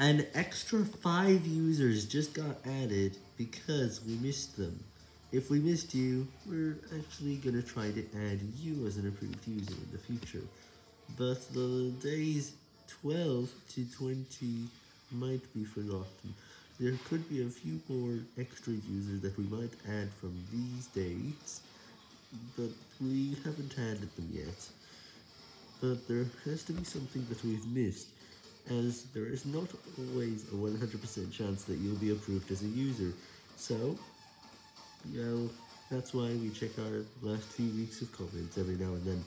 An extra 5 users just got added because we missed them. If we missed you, we're actually gonna try to add you as an approved user in the future. But the days 12 to 20 might be forgotten. There could be a few more extra users that we might add from these dates, but we haven't added them yet. But there has to be something that we've missed, as there is not always a 100% chance that you'll be approved as a user, so, you know, that's why we check our last few weeks of comments every now and then.